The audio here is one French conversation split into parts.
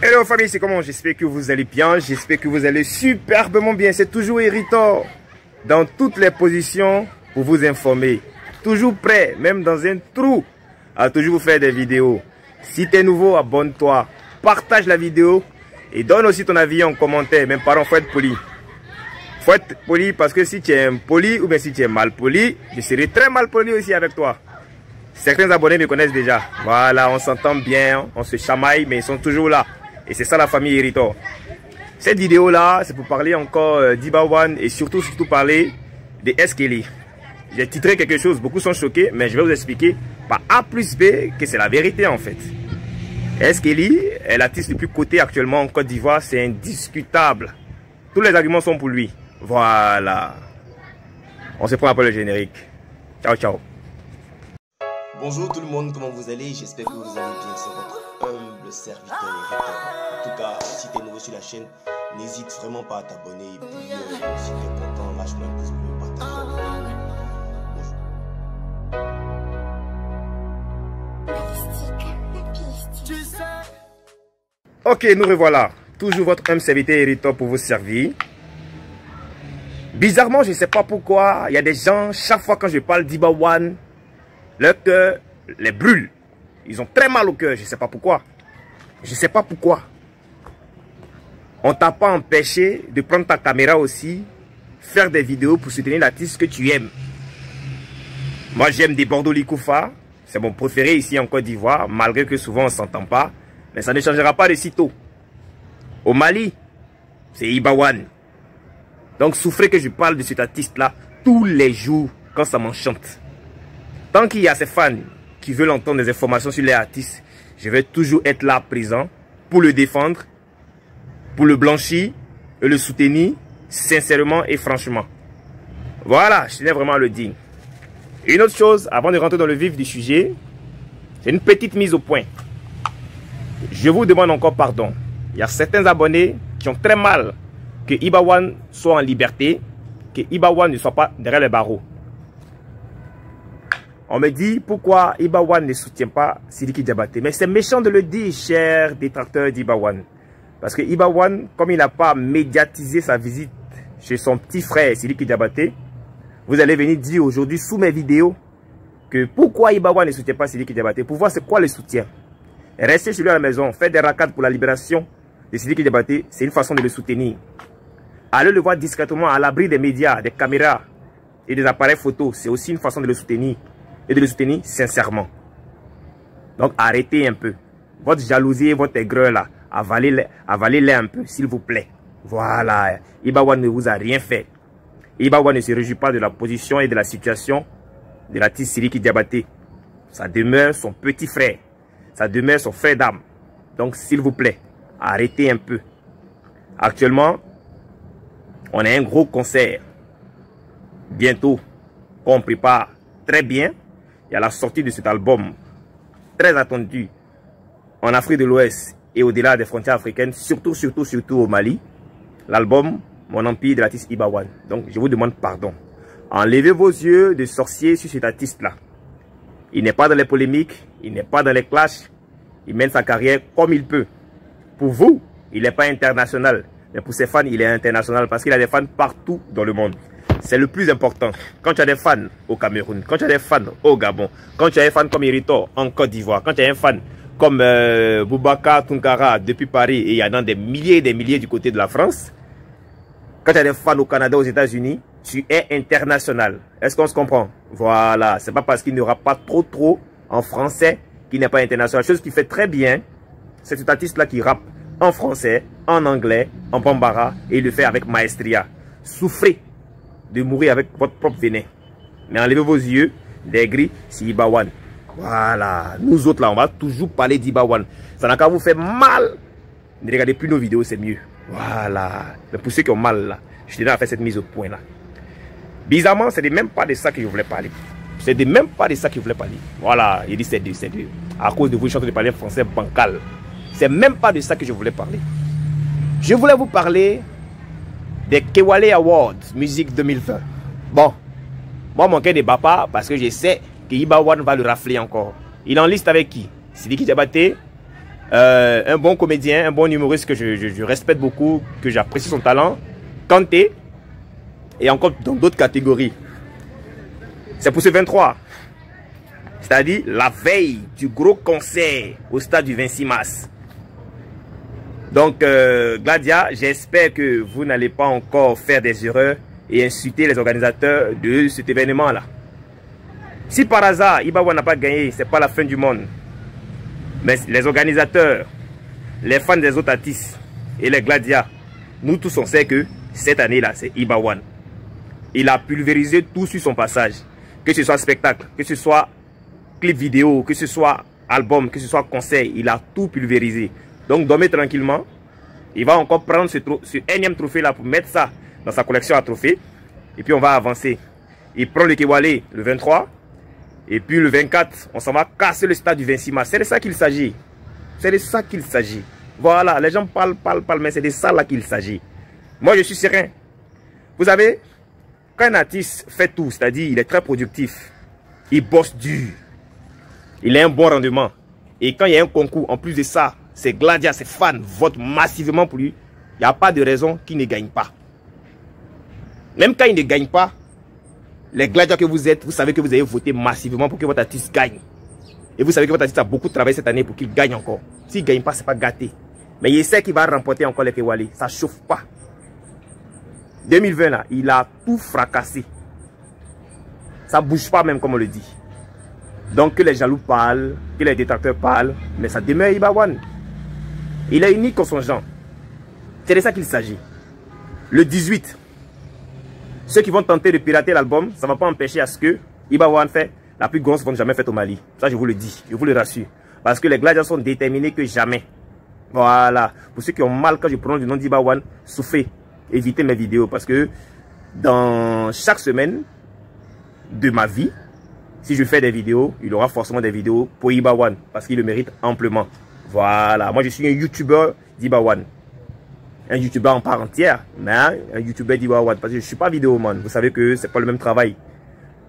Hello famille, c'est comment? J'espère que vous allez bien, j'espère que vous allez superbement bien. C'est toujours Héritor dans toutes les positions pour vous informer. Toujours prêt, même dans un trou, à toujours vous faire des vidéos. Si tu es nouveau, abonne-toi, partage la vidéo et donne aussi ton avis en commentaire. Même parents, faut être poli. Faut être poli parce que si tu es poli ou bien si tu es mal poli, je serai très mal poli aussi avec toi. Certains abonnés me connaissent déjà. Voilà, on s'entend bien, on se chamaille, mais ils sont toujours là. Et c'est ça la famille Héritor. Cette vidéo-là, c'est pour parler encore euh, d'Ibawan et surtout, surtout parler de Eskeli. J'ai titré quelque chose, beaucoup sont choqués, mais je vais vous expliquer par A plus B que c'est la vérité en fait. Eskeli est l'artiste le plus coté actuellement en Côte d'Ivoire, c'est indiscutable. Tous les arguments sont pour lui. Voilà. On se prend peu le générique. Ciao, ciao. Bonjour tout le monde, comment vous allez? J'espère que vous allez bien, votre humble serviteur. En tout cas, si tu es nouveau sur la chaîne, n'hésite vraiment pas à t'abonner. Et puis, euh, si tu es content, lâche-moi un pouce bleu, partage Ok, nous revoilà. Toujours votre humble serviteur pour vous servir. Bizarrement, je ne sais pas pourquoi, il y a des gens, chaque fois quand je parle d'Ibawan, leur cœur les brûle. Ils ont très mal au cœur, je ne sais pas pourquoi. Je ne sais pas pourquoi. On t'a pas empêché de prendre ta caméra aussi, faire des vidéos pour soutenir l'artiste que tu aimes. Moi, j'aime des Bordeaux Likoufa. C'est mon préféré ici en Côte d'Ivoire, malgré que souvent on ne s'entend pas. Mais ça ne changera pas de sitôt. Au Mali, c'est Ibawan. Donc souffrez que je parle de cet artiste-là tous les jours quand ça m'enchante. Tant qu'il y a ces fans qui veulent entendre des informations sur les artistes, je vais toujours être là présent pour le défendre, pour le blanchir et le soutenir sincèrement et franchement. Voilà, je tenais vraiment à le dire. Une autre chose, avant de rentrer dans le vif du sujet, c'est une petite mise au point. Je vous demande encore pardon. Il y a certains abonnés qui ont très mal que Ibawan soit en liberté, que Ibawan ne soit pas derrière les barreaux. On me dit pourquoi Ibawan ne soutient pas Sidiki Diabaté? Mais c'est méchant de le dire, cher détracteur d'Ibawan. Parce que Ibawan, comme il n'a pas médiatisé sa visite chez son petit frère Sidiki Diabaté, vous allez venir dire aujourd'hui sous mes vidéos que pourquoi Ibawan ne soutient pas Sidiki Diabaté? Pour voir c'est quoi le soutien. Restez chez lui à la maison, faites des racades pour la libération de Sidiki Diabaté, c'est une façon de le soutenir. Allez le voir discrètement à l'abri des médias, des caméras et des appareils photos, c'est aussi une façon de le soutenir et de le soutenir sincèrement. Donc arrêtez un peu. Votre jalousie et votre aigreur là, avalez-les avalez un peu, s'il vous plaît. Voilà. Ibawan ne vous a rien fait. Ibawan ne se réjouit pas de la position et de la situation de l'artiste Siriki Diabaté. Ça demeure son petit frère. Ça demeure son frère d'âme. Donc s'il vous plaît, arrêtez un peu. Actuellement, on a un gros concert. Bientôt, qu'on prépare très bien. Il y a la sortie de cet album très attendu en Afrique de l'Ouest et au-delà des frontières africaines, surtout, surtout, surtout au Mali. L'album Mon Empire de l'artiste Ibawan. Donc, je vous demande pardon. Enlevez vos yeux de sorcier sur cet artiste-là. Il n'est pas dans les polémiques, il n'est pas dans les clashs. Il mène sa carrière comme il peut. Pour vous, il n'est pas international. Mais pour ses fans, il est international parce qu'il a des fans partout dans le monde. C'est le plus important. Quand tu as des fans au Cameroun, quand tu as des fans au Gabon, quand tu as des fans comme Irito en Côte d'Ivoire, quand tu as un fan comme euh, Boubacar Tunkara depuis Paris et il y en a des milliers et des milliers du côté de la France, quand tu as des fans au Canada, aux États-Unis, tu es international. Est-ce qu'on se comprend? Voilà, c'est pas parce qu'il n'y aura pas trop trop en français qu'il n'est pas international. Chose qui fait très bien, c'est cet artiste-là qui rappe en français, en anglais, en bambara et il le fait avec maestria. Souffrez de mourir avec votre propre venin. Mais enlevez vos yeux des gris, c'est Ibawan. Voilà. Nous autres là, on va toujours parler d'Ibawan. Ça n'a qu'à vous faire mal. Ne regardez plus nos vidéos, c'est mieux. Voilà. Mais pour ceux qui ont mal là, je tenais à faire cette mise au point là. Bizarrement, c'est même pas de ça que je voulais parler. C'est de même pas de ça que je voulais parler. Voilà. Il dit c'est de, c'est de. À cause de vous, je suis en train de parler français bancal. C'est même pas de ça que je voulais parler. Je voulais vous parler des Kewale Awards Musique 2020. Bon, moi, ne bat pas parce que je sais que Ibawan va le rafler encore. Il en liste avec qui? Sidiki Diabaté, Euh, un bon comédien, un bon humoriste que je, je respecte beaucoup, que j'apprécie son talent. Kanté. Et encore dans d'autres catégories. C'est pour ce 23. C'est-à-dire la veille du gros concert au stade du 26 mars. Donc, euh, Gladia, j'espère que vous n'allez pas encore faire des erreurs et insulter les organisateurs de cet événement-là. Si par hasard, Ibawa n'a pas gagné, c'est pas la fin du monde. Mais les organisateurs, les fans des autres artistes et les Gladia, nous tous on sait que cette année-là, c'est Ibawan. Il a pulvérisé tout sur son passage. Que ce soit spectacle, que ce soit clip vidéo, que ce soit album, que ce soit concert, il a tout pulvérisé. Donc dormez tranquillement. Il va encore prendre ce, ce énième trophée là pour mettre ça dans sa collection à trophées. Et puis on va avancer. Il prend le Kewale le 23. Et puis le 24, on s'en va casser le stade du 26 mars. C'est de ça qu'il s'agit. C'est de ça qu'il s'agit. Voilà, les gens parlent, parlent, parlent, mais c'est de ça là qu'il s'agit. Moi, je suis serein. Vous savez, quand un artiste fait tout, c'est-à-dire il est très productif, il bosse dur, il a un bon rendement. Et quand il y a un concours, en plus de ça, ses gladiateurs, ses fans votent massivement pour lui, il n'y a pas de raison qu'il ne gagne pas. Même quand il ne gagne pas, les gladiateurs que vous êtes, vous savez que vous avez voté massivement pour que votre artiste gagne. Et vous savez que votre artiste a beaucoup travaillé cette année pour qu'il gagne encore. S'il ne gagne pas, ce n'est pas gâté. Mais il sait qu'il va remporter encore les Kewali. Ça ne chauffe pas. 2020 là, il a tout fracassé. Ça bouge pas même comme on le dit. Donc que les jaloux parlent, que les détracteurs parlent, mais ça demeure Ibawan. Il est unique en son genre. C'est de ça qu'il s'agit. Le 18, ceux qui vont tenter de pirater l'album, ça ne va pas empêcher à ce que Ibawan fait la plus grosse vente jamais faite au Mali. Ça, je vous le dis, je vous le rassure. Parce que les gladiateurs sont déterminés que jamais. Voilà. Pour ceux qui ont mal quand je prononce le nom d'Ibawan, souffrez éviter mes vidéos parce que dans chaque semaine de ma vie, si je fais des vidéos, il y aura forcément des vidéos pour Ibawan parce qu'il le mérite amplement. Voilà, moi je suis un YouTuber d'Ibawan. Un YouTuber en part entière, mais un YouTuber d'Ibawan parce que je ne suis pas vidéoman. Vous savez que c'est pas le même travail.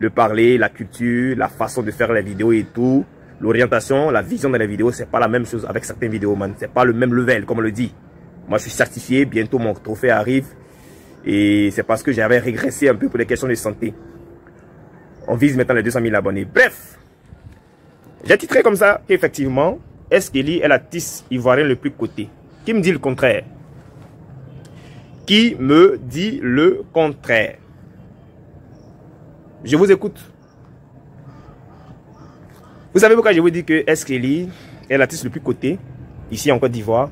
Le parler, la culture, la façon de faire les vidéos et tout, l'orientation, la vision de la vidéo, c'est pas la même chose avec certains vidéomans. C'est pas le même level, comme on le dit. Moi, je suis certifié. Bientôt, mon trophée arrive. Et c'est parce que j'avais régressé un peu pour les questions de santé. On vise maintenant les 200 000 abonnés. Bref, j'ai titré comme ça qu'effectivement, Eskeli est l'artiste ivoirien le plus coté. Qui me dit le contraire? Qui me dit le contraire? Je vous écoute. Vous savez pourquoi je vous dis que Eskeli est l'artiste le plus coté ici en Côte d'Ivoire?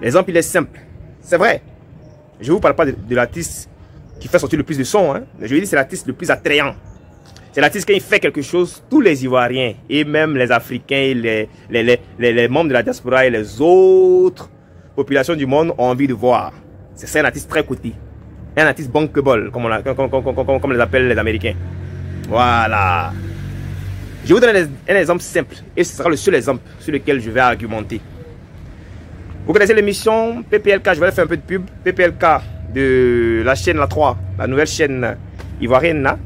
L'exemple, il est simple. C'est vrai. Je ne vous parle pas de, l'artiste qui fait sortir le plus de son. Hein. Je veux dire, c'est l'artiste le plus attrayant. C'est l'artiste qui fait quelque chose, tous les Ivoiriens et même les Africains, les, les, membres de la diaspora et les autres populations du monde ont envie de voir. C'est un artiste très coté. Un artiste bankable, comme, on les appellent les Américains. Voilà. Je vous donne un exemple simple et ce sera le seul exemple sur lequel je vais argumenter. Vous connaissez l'émission PPLK, je vais faire un peu de pub. PPLK de la chaîne La 3, la nouvelle chaîne ivoirienne.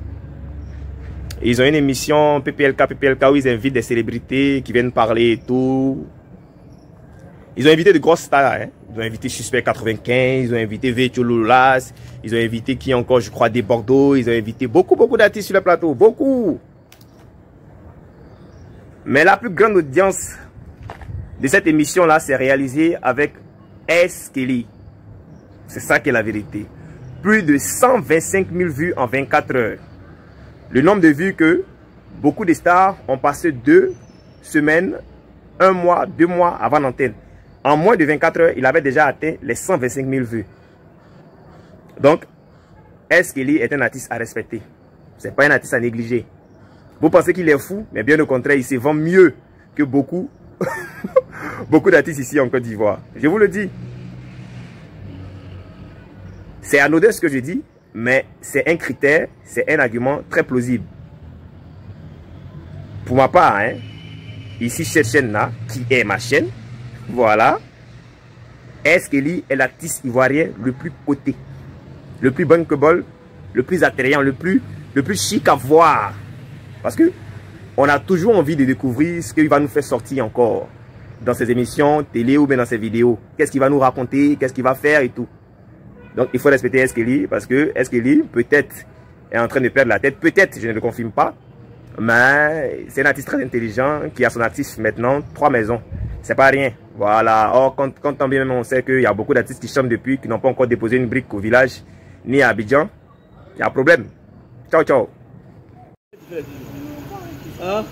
Ils ont une émission PPLK, PPLK où ils invitent des célébrités qui viennent parler et tout. Ils ont invité de grosses stars. Hein. Ils ont invité Suspect 95, ils ont invité Vétio ils ont invité qui encore, je crois, des Bordeaux. Ils ont invité beaucoup, beaucoup d'artistes sur le plateau. Beaucoup. Mais la plus grande audience de cette émission-là, c'est réalisé avec S. Kelly. C'est ça qui est la vérité. Plus de 125 000 vues en 24 heures. Le nombre de vues que beaucoup de stars ont passé deux semaines, un mois, deux mois avant l'antenne. En moins de 24 heures, il avait déjà atteint les 125 000 vues. Donc, S. Kelly est un artiste à respecter. C'est pas un artiste à négliger. Vous pensez qu'il est fou, mais bien au contraire, il se vend mieux que beaucoup beaucoup d'artistes ici en Côte d'Ivoire. Je vous le dis. C'est anodin ce que je dis, mais c'est un critère, c'est un argument très plausible. Pour ma part, hein, ici cette chaîne-là, qui est ma chaîne, voilà, Eskeli est l'artiste ivoirien le plus coté, le plus bankable, le plus attrayant, le plus, le plus chic à voir? Parce que on a toujours envie de découvrir ce qu'il va nous faire sortir encore. dans ses émissions télé ou bien dans ses vidéos. Qu'est-ce qu'il va nous raconter, qu'est-ce qu'il va faire et tout. Donc il faut respecter Eskeli parce que Eskeli peut-être est en train de perdre la tête. Peut-être, je ne le confirme pas. Mais c'est un artiste très intelligent qui a son artiste maintenant trois maisons. C'est pas rien. Voilà. Or, quand, tant bien même on sait qu'il y a beaucoup d'artistes qui chantent depuis, qui n'ont pas encore déposé une brique au village, ni à Abidjan, il y a un problème. Ciao, ciao. Hein?